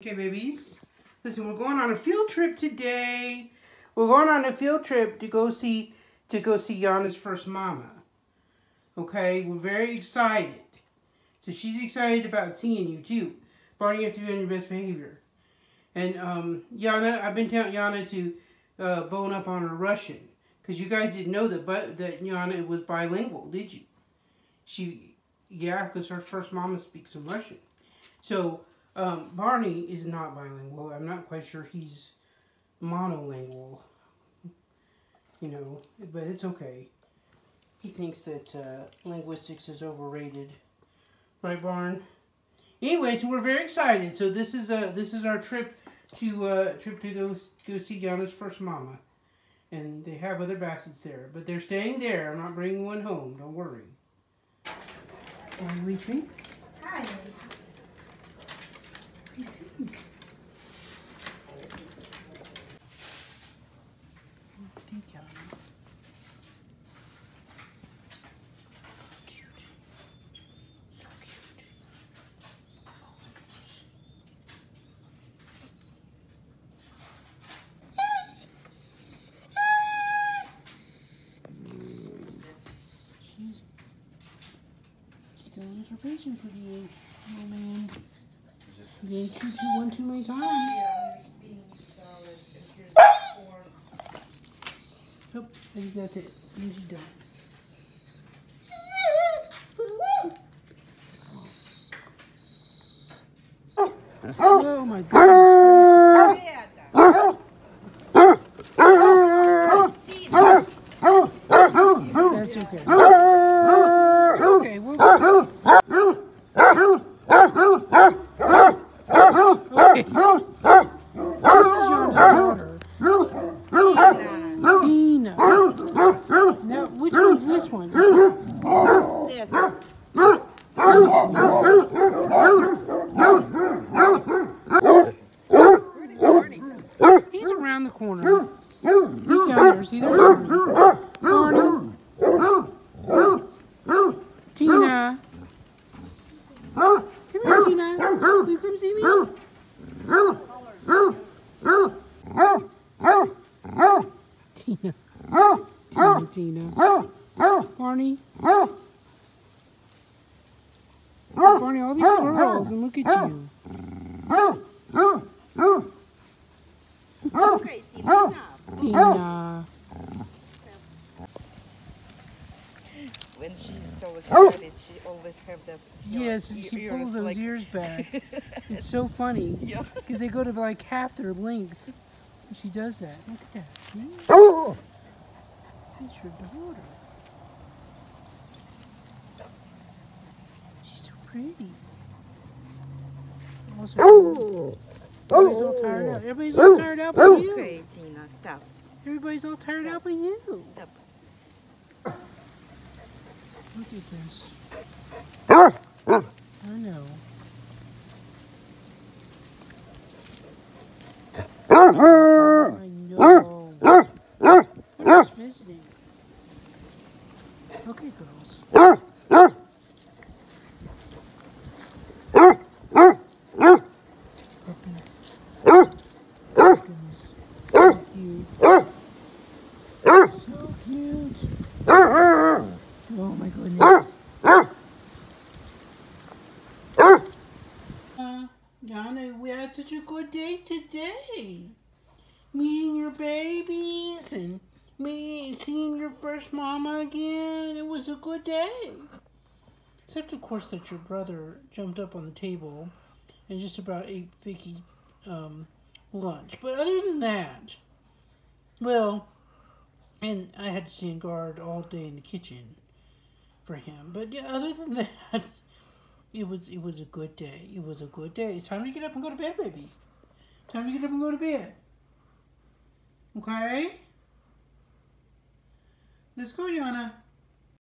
Okay, babies. Listen, we're going on a field trip today. We're going on a field trip to go see to go see Yana's first mama. Okay, we're very excited. So she's excited about seeing you too. Barney, you have to be on your best behavior. And um, Yana, I've been telling Yana to uh, bone up on her Russian because you guys didn't know that, but that Yana was bilingual, did you? She, yeah, because her first mama speaks some Russian. So um, Barney is not bilingual. I'm not quite sure he's monolingual. You know, but it's okay. He thinks that uh, linguistics is overrated, right, Barn? Anyway, so we're very excited. So this is uh this is our trip to uh trip to go go see Yana's first mama, and they have other bassets there, but they're staying there. I'm not bringing one home. Don't worry. What do we think? Hi. you think? Think, Yana? Cute. So cute. Oh my goodness. She's she's gonna lose her patience with you. Oh man. You didn't shoot you one too many times. Yeah, being solid. And here's the corn. Nope, I think that's it. Easy done. Oh my god. That's okay. Okay, we're okay. This is your. Now, which one's this one? Yes. He's around the corner. He's down there. See, there's. Barney. Tina. Come here, Tina. Will you come see me? Tina. Tina, Tina. Barney. Barney, all these girls, and look at you. Okay, Tina. Tina. When she's so oh. excited, she always have the Yes, e- she pulls those like, ears back. It's so funny. Yeah. Because they go to like half their length. And she does that. Look at that. See? Oh! That's your daughter. She's so pretty. Also, oh! everybody's all tired oh! out. Everybody's all tired out but you. Okay, Tina, stop. Everybody's all tired out but you. Stop. Look at this. Ah! Ah! I know. I know. They're just visiting. Okay, girls. Puppies. Goodness. So cute. So cute. Oh my goodness. Uh, Donna, we had such a good day today. Meeting your babies and me seeing your first mama again. It was a good day. Except, of course, that your brother jumped up on the table and just about ate Vicky um, lunch. But other than that, well, and I had to stand guard all day in the kitchen for him. But yeah, other than that, it was it was a good day. It was a good day. It's time to get up and go to bed, baby. Time to get up and go to bed. Okay? Let's go, Yana.